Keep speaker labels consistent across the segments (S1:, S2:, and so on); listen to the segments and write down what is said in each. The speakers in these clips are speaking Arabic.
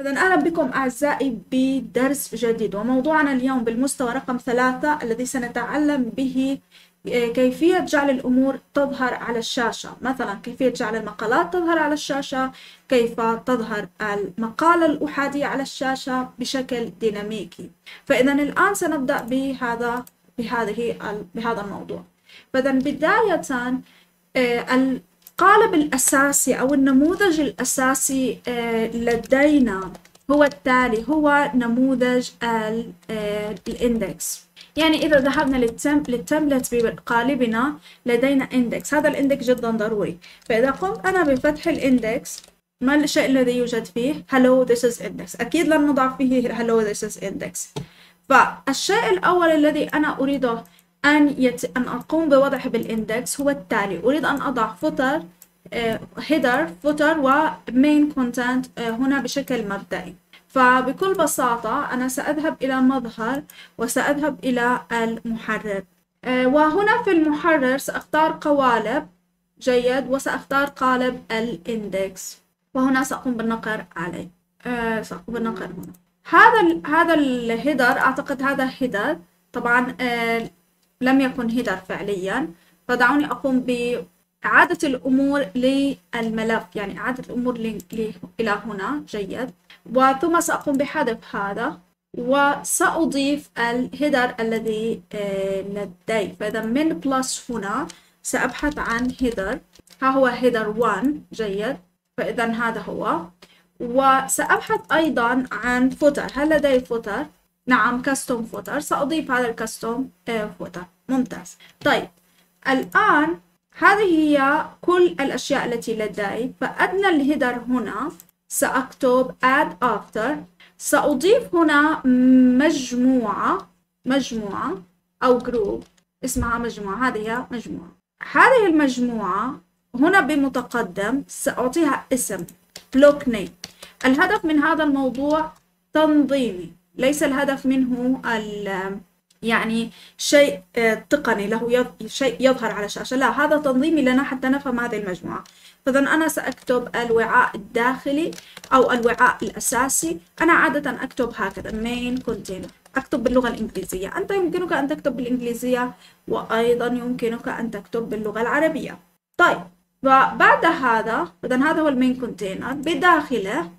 S1: إذا أهلا بكم أعزائي بدرس جديد. وموضوعنا اليوم بالمستوى رقم ثلاثة الذي سنتعلم به آه، كيفية جعل الأمور تظهر على الشاشة. مثلا كيفية جعل المقالات تظهر على الشاشة كيف تظهر المقالة الأحادية على الشاشة بشكل ديناميكي. فإذا الآن سنبدأ بهذا بهذه بهذا الموضوع. فإذا بداية آه، القالب الأساسي أو النموذج الأساسي آه، لدينا هو التالي هو نموذج آه، ال index. يعني إذا ذهبنا للتم لل template بقالبنا لدينا index. هذا ال index جدا ضروري. فإذا قمت أنا بفتح ال index ما الشيء الذي يوجد فيه؟ Hello this is index. أكيد لن نضع فيه hello this is index. فالشيء الأول الذي أنا أريده أن, يت... أن أقوم بوضعه بال index هو التالي. أريد أن أضع footer header footer و main content هنا بشكل مبدئي. فبكل بساطة أنا سأذهب إلى مظهر وسأذهب إلى المحرر. آه، وهنا في المحرر سأختار قوالب جيد وسأختار قالب ال index. وهنا سأقوم بالنقر عليه. آه، سأقوم بالنقر هنا. هذا هذا ال header أعتقد هذا header طبعا آه، لم يكن header فعليا. فدعوني أقوم بإعادة الأمور للملف يعني إعادة الأمور إلى هنا جيد. وثم سأقوم بحذف هذا وسأضيف ال header الذي آه، لدي. فإذا من plus هنا سأبحث عن header ها هو header 1 جيد. فإذا هذا هو. وسأبحث أيضا عن footer هل لدي footer نعم custom footer سأضيف هذا ال custom footer ممتاز. طيب الآن هذه هي كل الأشياء التي لدي. فأدنى ال header هنا. سأكتب add after. سأضيف هنا مجموعة مجموعة أو group. اسمها مجموعة. هذه مجموعة. هذه المجموعة هنا بمتقدم. سأعطيها اسم. block name. الهدف من هذا الموضوع تنظيمي. ليس الهدف منه يعني شيء آه، تقني له شيء يظهر على الشاشة لا هذا تنظيمي لنا حتى نفهم هذه المجموعة. فإذا أنا سأكتب الوعاء الداخلي أو الوعاء الأساسي. أنا عادة أكتب هكذا main container أكتب باللغة الإنجليزية. أنت يمكنك أن تكتب بالإنجليزية وأيضا يمكنك أن تكتب باللغة العربية. طيب وبعد هذا إذا هذا هو ال main container بداخله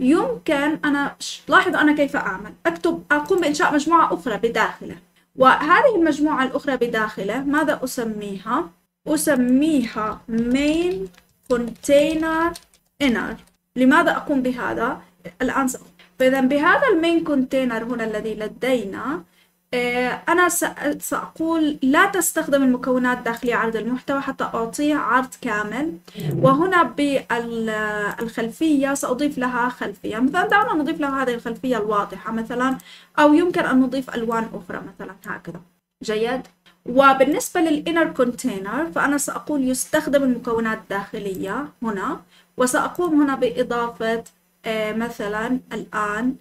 S1: يمكن أنا لاحظ أنا كيف أعمل. أكتب أقوم بإنشاء مجموعة أخرى بداخله. وهذه المجموعة الأخرى بداخله ماذا أسميها؟ أسميها main container inner لماذا أقوم بهذا؟ الآن فإذا بهذا ال main container هنا الذي لدينا أنا سأقول لا تستخدم المكونات داخلية عرض المحتوى حتى أعطيه عرض كامل. وهنا بالخلفية سأضيف لها خلفية. مثلا دعونا نضيف لها هذه الخلفية الواضحة مثلا أو يمكن أن نضيف ألوان أخرى مثلا هكذا. جيد. وبالنسبة للإنر كونتينر فأنا سأقول يستخدم المكونات الداخلية هنا. وسأقوم هنا بإضافة آه، مثلا الآن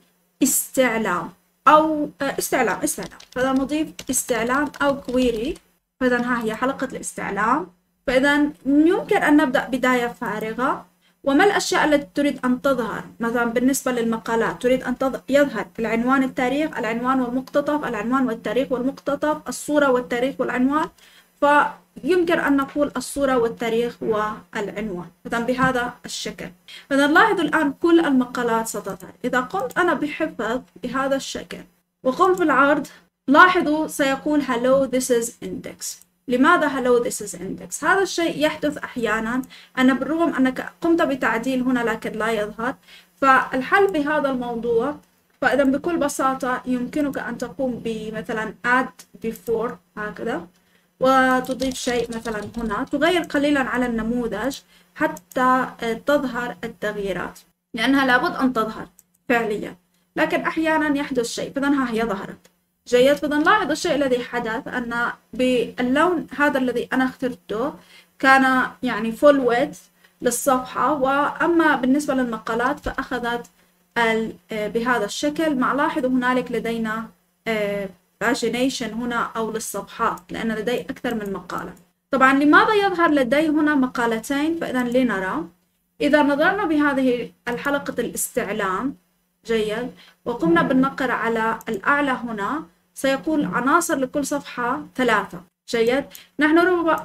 S1: استعلام. أو آه، استعلام استعلام. فإذا نضيف استعلام أو كويري فإذا ها هي حلقة الاستعلام. فإذا يمكن أن نبدأ بداية فارغة. وما الأشياء التي تريد أن تظهر؟ مثلا بالنسبة للمقالات تريد أن يظهر العنوان التاريخ العنوان والمقتطف العنوان والتاريخ والمقتطف الصورة والتاريخ والعنوان. فيمكن أن نقول الصورة والتاريخ والعنوان. إذا بهذا الشكل. إذا لاحظوا الآن كل المقالات ستظهر. إذا قمت أنا بحفظ بهذا الشكل وقمت بالعرض لاحظوا سيقول hello this is index. لماذا hello this is index هذا الشيء يحدث أحيانا. أنا بالرغم أنك قمت بتعديل هنا لكن لا يظهر. فالحل بهذا الموضوع فإذا بكل بساطة يمكنك أن تقوم بمثلا add before هكذا. وتضيف شيء مثلا هنا. تغير قليلا على النموذج حتى تظهر التغييرات لأنها لابد أن تظهر فعليا. لكن أحيانا يحدث شيء فإذا ها هي ظهرت. جيد. فإذا لاحظ الشيء الذي حدث أن باللون هذا الذي أنا اخترته كان يعني full width للصفحة وأما بالنسبة للمقالات فأخذت بهذا الشكل. مع لاحظوا هنالك لدينا pagination هنا أو للصفحات لأن لدي أكثر من مقالة. طبعا لماذا يظهر لدي هنا مقالتين فإذا لنرى إذا نظرنا بهذه الحلقة الاستعلام جيد. وقمنا بالنقر على الأعلى هنا سيقول عناصر لكل صفحة ثلاثة. جيد. نحن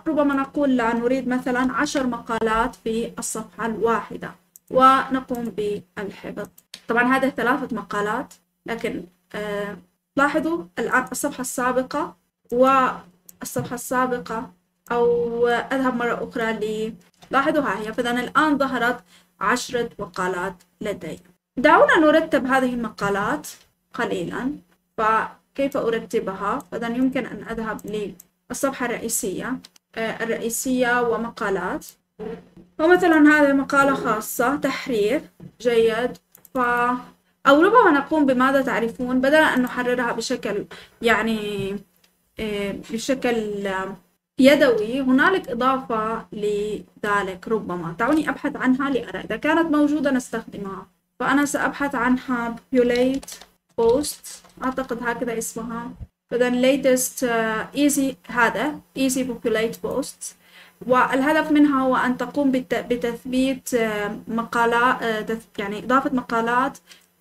S1: ربما نقول لا نريد مثلا عشر مقالات في الصفحة الواحدة ونقوم بالحفظ. طبعا هذه ثلاثة مقالات لكن آه لاحظوا الآن الصفحة السابقة والصفحة السابقة أو أذهب مرة أخرى ل لاحظوا ها هي. فإذا الآن ظهرت عشرة مقالات لدي. دعونا نرتب هذه المقالات قليلا فكيف أرتبها؟ فإذا يمكن أن أذهب للصفحة الرئيسية آه، الرئيسية ومقالات. ومثلا هذه مقالة خاصة تحرير جيد ف أو ربما نقوم بماذا تعرفون بدل أن نحررها بشكل يعني آه، بشكل يدوي. هنالك إضافة لذلك ربما. دعوني أبحث عنها لأرى. إذا كانت موجودة نستخدمها. فأنا سأبحث عنها populate post. أعتقد هكذا اسمها. فإذا latest uh, easy هذا easy populate posts والهدف منها هو أن تقوم بتثبيت مقالات يعني إضافة مقالات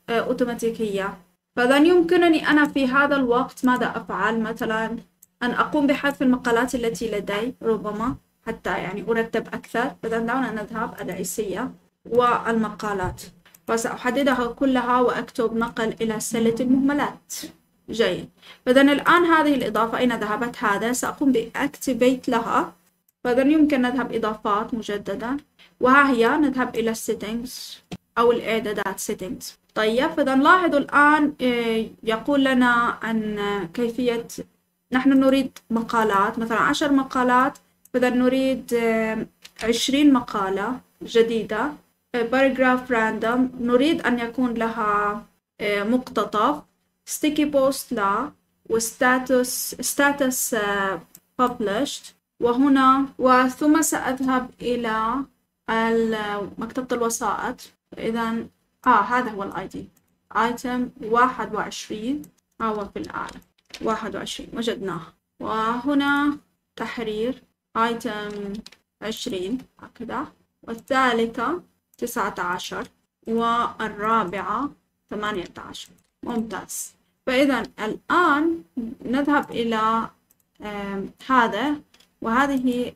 S1: أوتوماتيكية فإذا يمكنني أنا في هذا الوقت ماذا أفعل؟ مثلا أن أقوم بحذف المقالات التي لدي ربما حتى يعني أرتب أكثر. فإذا دعونا نذهب الرئيسية والمقالات. فسأحددها كلها وأكتب نقل إلى سلة المهملات. جيد. فإذا الآن هذه الإضافة أين ذهبت هذا سأقوم بأكتبيت لها. فإذا يمكن نذهب إضافات مجددا. وها هي نذهب إلى settings أو الإعدادات settings. طيب فإذا لاحظوا الآن آه، يقول لنا عن كيفية نحن نريد مقالات مثلا عشر مقالات فإذا نريد آه، عشرين مقالة جديدة آه، paragraph random نريد أن يكون لها مقتطف sticky post لا و status status published وهنا وثم سأذهب إلى مكتبة الوسائط. إذا آه هذا هو ال ID item واحد وعشرين. هو في الأعلى واحد وعشرين. وجدناه. وهنا تحرير item عشرين. هكذا. والثالثة تسعة عشر. والرابعة ثمانية عشر. ممتاز. فإذا الآن نذهب إلى هذا. وهذه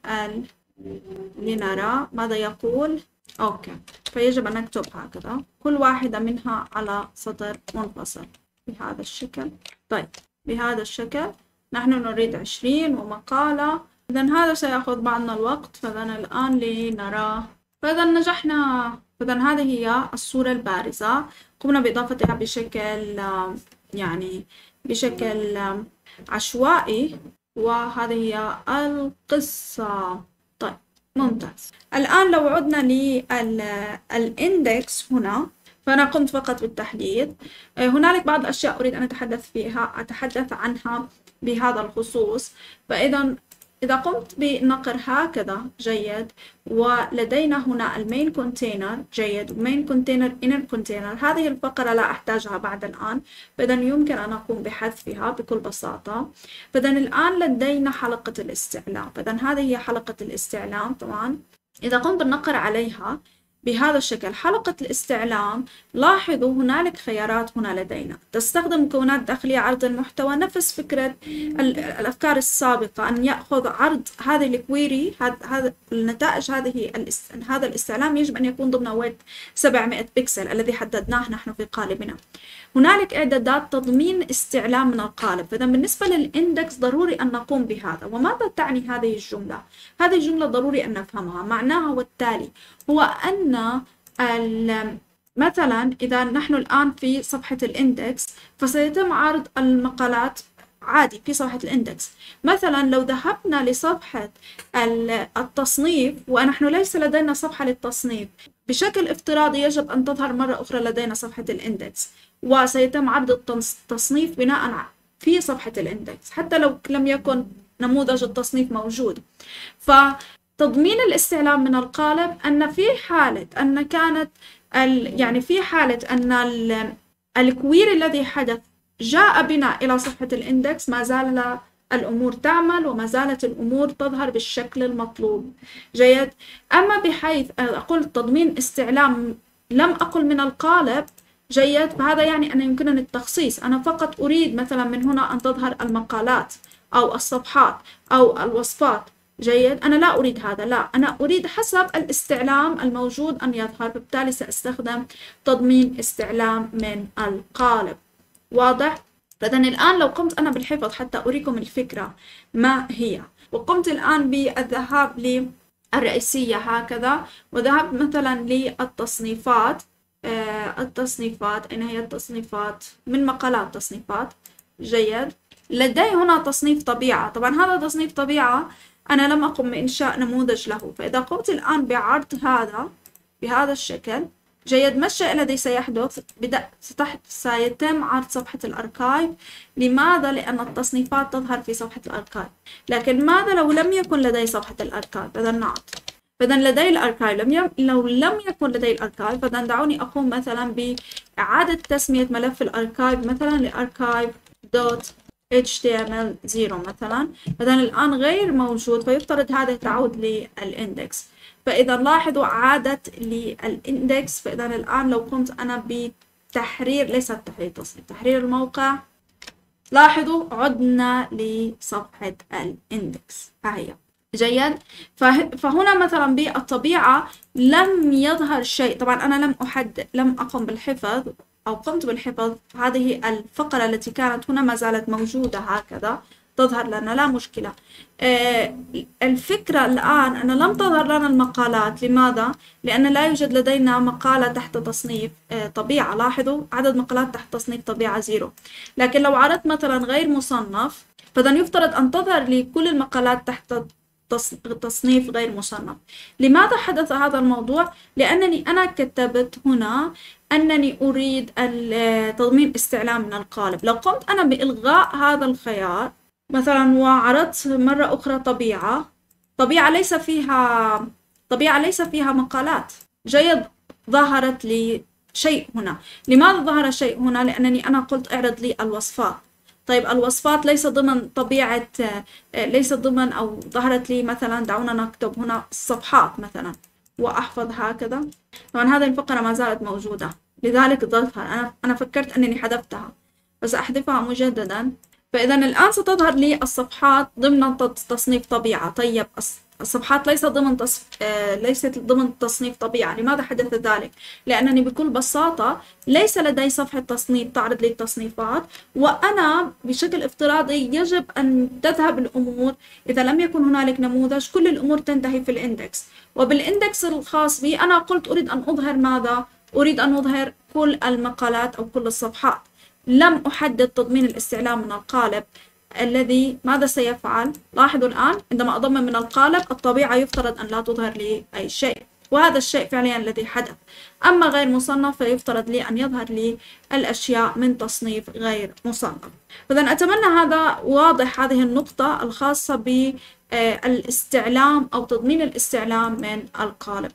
S1: لنرى ماذا يقول أوكي. فيجب أن نكتب هكذا. كل واحدة منها على سطر منفصل. بهذا الشكل. طيب. بهذا الشكل نحن نريد عشرين ومقالة. إذا هذا سيأخذ بعضنا الوقت. فإذا الآن لنرى. فإذا نجحنا. فإذا هذه هي الصورة البارزة. قمنا بإضافتها بشكل يعني بشكل عشوائي. وهذه هي القصة. ممتاز. الآن لو عدنا للإندكس هنا فأنا قمت فقط بالتحديد. هنالك بعض الأشياء أريد أن أتحدث فيها أتحدث عنها بهذا الخصوص. فإذا إذا قمت بنقر هكذا جيد ولدينا هنا ال main container جيد و main container inner container هذه الفقرة لا أحتاجها بعد الآن. فإذا يمكن أن أقوم بحذفها بكل بساطة. فإذا الآن لدينا حلقة الاستعلام. فإذا هذه هي حلقة الاستعلام طبعا إذا قمت بالنقر عليها بهذا الشكل. حلقة الاستعلام لاحظوا هنالك خيارات هنا لدينا. تستخدم مكونات داخلية عرض المحتوى نفس فكرة الأفكار السابقة أن يأخذ عرض هذه ال query هذا النتائج هذه هذا الاستعلام يجب أن يكون ضمن width 700 بكسل الذي حددناه نحن في قالبنا. هنالك إعدادات تضمين استعلام من القالب. فإذا بالنسبة لل index ضروري أن نقوم بهذا. وماذا تعني هذه الجملة؟ هذه الجملة ضروري أن نفهمها. معناها هو التالي هو أن مثلا إذا نحن الآن في صفحة ال index فسيتم عرض المقالات عادي في صفحة ال index. مثلا لو ذهبنا لصفحة التصنيف ونحن ليس لدينا صفحة للتصنيف بشكل افتراضي يجب أن تظهر مرة أخرى لدينا صفحة ال index. وسيتم عرض التصنيف بناء في صفحة ال index حتى لو لم يكن نموذج التصنيف موجود. فتضمين الاستعلام من القالب أن في حالة أن كانت ال يعني في حالة أن ال query الذي حدث جاء بنا إلى صفحة ال index ما زال الأمور تعمل وما زالت الأمور تظهر بالشكل المطلوب. جيد. أما بحيث أقول تضمين استعلام لم أقل من القالب جيد. فهذا يعني أن يمكنني التخصيص. أنا فقط أريد مثلا من هنا أن تظهر المقالات أو الصفحات أو الوصفات. جيد. أنا لا أريد هذا لا. أنا أريد حسب الاستعلام الموجود أن يظهر فبالتالي سأستخدم تضمين استعلام من القالب. واضح؟ فإذا الآن لو قمت أنا بالحفظ حتى أريكم الفكرة ما هي. وقمت الآن بالذهاب للرئيسية هكذا. وذهبت مثلا للتصنيفات. آه التصنيفات. أين هي التصنيفات. من مقالات تصنيفات؟ جيد. لدي هنا تصنيف طبيعة. طبعا هذا تصنيف طبيعة أنا لم أقم بإنشاء نموذج له. فإذا قمت الآن بعرض هذا بهذا الشكل جيد ما الشيء الذي سيحدث؟ بدأ سيتم عرض صفحة الأركايف. لماذا؟ لأن التصنيفات تظهر في صفحة الأركايف. لكن ماذا لو لم يكن لدي صفحة الأركايف؟ إذا نعم فإذا لدي الأركايف. لم ي... لو لم يكن لدي الأركايف فإذا دعوني أقوم مثلا بإعادة تسمية ملف الأركايف مثلا لأركايف دوت HTML0 مثلا. مثلا الآن غير موجود فيفترض هذا تعود للإندكس. فإذا لاحظوا عادت للإندكس فإذا الآن لو قمت أنا بتحرير ليس التحرير تصنيف تحرير الموقع. لاحظوا عدنا لصفحة الإندكس. هي. جيد. فهنا مثلا بالطبيعة لم يظهر شيء. طبعا أنا لم أحد لم أقم بالحفظ. أو قمت بالحفظ. هذه الفقرة التي كانت هنا ما زالت موجودة هكذا. تظهر لنا لا مشكلة. آه، الفكرة الآن أن لم تظهر لنا المقالات. لماذا؟ لأن لا يوجد لدينا مقالة تحت تصنيف آه، طبيعة. لاحظوا عدد مقالات تحت تصنيف طبيعة زيرو. لكن لو عرضت مثلا غير مصنف فإذا يفترض أن تظهر لي كل المقالات تحت تصنيف غير مصنف. لماذا حدث هذا الموضوع؟ لأنني أنا كتبت هنا أنني أريد تضمين استعلام من القالب. لو قمت أنا بإلغاء هذا الخيار مثلا وعرضت مرة أخرى طبيعة طبيعة ليس فيها طبيعة ليس فيها مقالات. جيد ظهرت لي شيء هنا. لماذا ظهر شيء هنا؟ لأنني أنا قلت اعرض لي الوصفات. طيب الوصفات ليس ضمن طبيعة ليس ضمن أو ظهرت لي مثلا دعونا نكتب هنا الصفحات مثلا. وأحفظ هكذا. طبعا هذه الفقرة ما زالت موجودة. لذلك ظهر أنا أنا فكرت أنني حذفتها بس أحذفها مجددا. فإذا الآن ستظهر لي الصفحات ضمن تصنيف طبيعة. طيب الصفحات ليست ضمن تصف... آه ليست ضمن تصنيف طبيعة لماذا حدث ذلك؟ لأنني بكل بساطة ليس لدي صفحة تصنيف تعرض لي التصنيفات وأنا بشكل افتراضي يجب أن تذهب الأمور. إذا لم يكن هنالك نموذج كل الأمور تنتهي في ال index. وبال index الخاص بي أنا قلت أريد أن أظهر ماذا؟ أريد أن أظهر كل المقالات أو كل الصفحات. لم أحدد تضمين الاستعلام من القالب. الذي ماذا سيفعل؟ لاحظوا الآن عندما أضمن من القالب الطبيعة يفترض أن لا تظهر لي أي شيء وهذا الشيء فعليا الذي حدث. أما غير مصنف فيفترض لي أن يظهر لي الأشياء من تصنيف غير مصنف. إذا أتمنى هذا واضح هذه النقطة الخاصة بالإستعلام أو تضمين الاستعلام من القالب.